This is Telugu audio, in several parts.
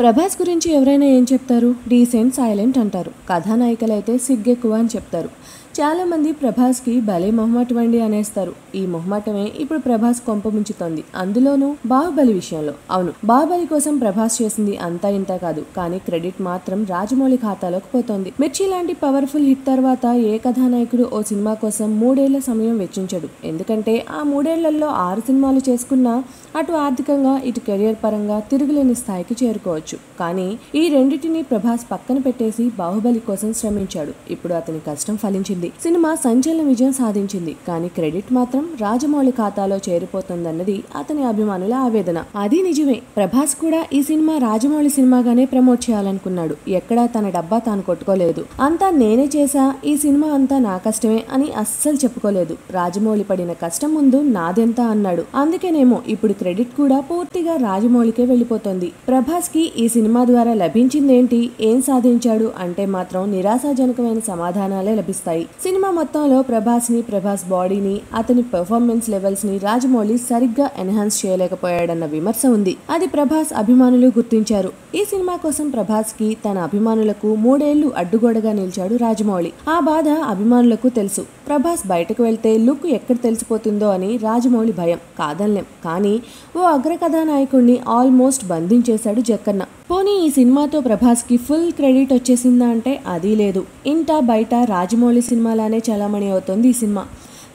ప్రభాస్ గురించి ఎవరైనా ఏం చెప్తారు? డీసెంట్ సైలెంట్ అంటారు. కథానాయికలైతే సిగ్గెక్కువ అని చెప్తారు. చాలామంది ప్రభాస్కి భలే మొహమాటమండి అనేస్తారు. ఈ మొహమాటమే ఇప్పుడు ప్రభాస్ కొంప ముంచుతోంది. అందులోనూ బాహుబలి విషయంలో. అవును బాహుబలి కోసం ప్రభాస్ చేసింది అంతా ఇంత కాదు. కానీ క్రెడిట్ మాత్రం రాజమౌళి ఖాతాలోకి పోతోంది. మిర్చి లాంటి పవర్ఫుల్ హిట్ తర్వాత ఏ కథానాయకుడు ఓ సినిమా కోసం మూడేళ్ళ సమయం వెచ్చించడు. ఎందుకంటే ఆ మూడేళ్ళలో ఆరు సినిమాలు చేసుకున్నా అటు ఆర్థికంగా ఇటు కెరియర్ పరంగా తిరుగులేని స్థాయికి చేరుకోవచ్చు. కానీ ఈ రెండింటిని ప్రభాస్ పక్కన పెట్టేసి బాహుబలి కోసం శ్రమించాడు. ఇప్పుడు అతని కష్టం ఫలించింది. సినిమా సంచలన విజయం సాధించింది. కానీ క్రెడిట్ మాత్రం రాజమౌళి ఖాతాలో చేరిపోతుందన్నది అతని అభిమానుల ఆవేదన. అది నిజమే. ప్రభాస్ కూడా ఈ సినిమా రాజమౌళి సినిమాగానే ప్రమోట్ చేయాలనుకున్నాడు. ఎక్కడా తన డబ్బా తాను కొట్టుకోలేదు. అంతా నేనే చేశా. ఈ సినిమా అంతా నా కష్టమే అని అస్సలు చెప్పుకోలేదు. రాజమౌళి పడిన కష్టం ముందు నాదెంత అన్నాడు. అందుకేనేమో ఇప్పుడు క్రెడిట్ కూడా పూర్తిగా రాజమౌళికే వెళ్ళిపోతుంది. ప్రభాస్కి ఈ సినిమా ద్వారా లభించిందేంటి? ఏం సాధించాడు? అంటే మాత్రం నిరాశాజనకమైన సమాధానాలే లభిస్తాయి. సినిమా మొత్తంలో ప్రభాస్ని ప్రభాస్ బాడీని అతని పెర్ఫార్మెన్స్ లెవెల్స్ని రాజమౌళి సరిగ్గా ఎన్హాన్స్ చేయలేకపోయాడన్న విమర్శ ఉంది. అది ప్రభాస్ అభిమానులు గుర్తించారు. ఈ సినిమా కోసం ప్రభాస్కి తన అభిమానులకు మూడేళ్ళు అడ్డుగోడగా నిలిచాడు రాజమౌళి. ఆ బాధ అభిమానులకు తెలుసు. ప్రభాస్ బయటకు వెళ్తే లుక్ ఎక్కడ తెలిసిపోతుందో అని రాజమౌళి భయం కాదనలేం. కానీ ఓ అగ్ర కథానాయకుడిని ఆల్మోస్ట్ బంధించేశాడు జక్కన్న. పోనీ ఈ సినిమాతో ప్రభాస్కి ఫుల్ క్రెడిట్ వచ్చేసిందా అంటే అది లేదు. ఇంట బయట రాజమౌళి సినిమాలానే చలామణి అవుతోంది ఈ సినిమా.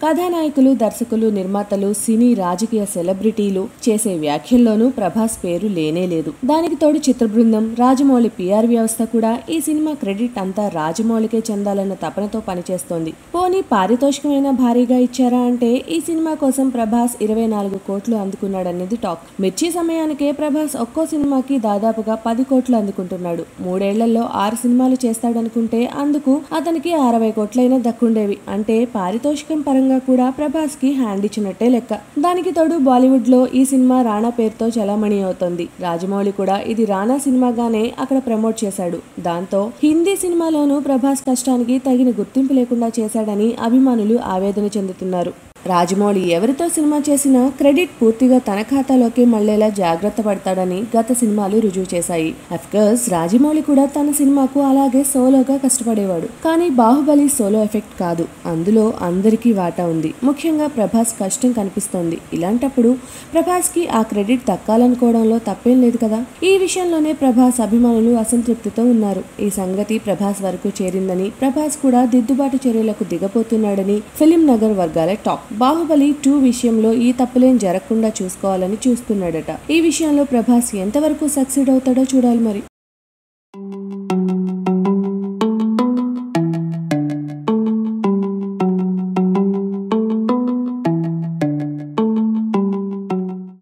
కథానాయకులు దర్శకులు నిర్మాతలు సినీ రాజకీయ సెలబ్రిటీలు చేసే వ్యాఖ్యల్లోనూ ప్రభాస్ పేరు లేనే లేదు. దానికి తోడు చిత్ర బృందం రాజమౌళి పిఆర్ వ్యవస్థ కూడా ఈ సినిమా క్రెడిట్ అంతా రాజమౌళికే చెందాలన్న తపనతో పనిచేస్తోంది. పోనీ పారితోషికమైన భారీగా ఇచ్చారా అంటే ఈ సినిమా కోసం ప్రభాస్ ఇరవై నాలుగు కోట్లు అందుకున్నాడనేది టాక్. మిర్చి సమయానికే ప్రభాస్ ఒక్కో సినిమాకి దాదాపుగా పది కోట్లు అందుకుంటున్నాడు. మూడేళ్ళలో ఆరు సినిమాలు చేస్తాడనుకుంటే అందుకు అతనికి అరవై కోట్లైనా దక్కుండేవి. అంటే పారితోషికం పరంగా కూడా ప్రభాస్కి హ్యాండ్ ఇచ్చినట్టే లెక్క. దానికి తోడు బాలీవుడ్లో ఈ సినిమా రాణా పేరుతో చలామణి అవుతోంది. రాజమౌళి కూడా ఇది రాణా సినిమాగానే అక్కడ ప్రమోట్ చేశాడు. దాంతో హిందీ సినిమాలోనూ ప్రభాస్ కష్టానికి తగిన గుర్తింపు లేకుండా చేశాడని అభిమానులు ఆవేదన చెందుతున్నారు. రాజమౌళి ఎవరితో సినిమా చేసినా క్రెడిట్ పూర్తిగా తన ఖాతాలోకి మళ్ళేలా జాగ్రత్త పడతాడని గత సినిమాలు రుజువు చేశాయి. అఫ్కోర్స్ రాజమౌళి కూడా తన సినిమాకు అలాగే సోలోగా కష్టపడేవాడు. కానీ బాహుబలి సోలో ఎఫెక్ట్ కాదు. అందులో అందరికీ వాటా ఉంది. ముఖ్యంగా ప్రభాస్ కష్టం కనిపిస్తోంది. ఇలాంటప్పుడు ప్రభాస్కి ఆ క్రెడిట్ దక్కాలనుకోవడంలో తప్పేం లేదు కదా? ఈ విషయంలోనే ప్రభాస్ అభిమానులు అసంతృప్తితో ఉన్నారు. ఈ సంగతి ప్రభాస్ వరకు చేరిందని ప్రభాస్ కూడా దిద్దుబాటు చర్యలకు దిగపోతున్నాడని ఫిలిం నగర్ వర్గాల టాక్. బాహుబలి టూ విషయంలో ఈ తప్పులేం జరగకుండా చూసుకోవాలని చూస్తున్నాడట. ఈ విషయంలో ప్రభాస్ ఎంతవరకు సక్సీడ్ అవుతాడో చూడాలి మరి.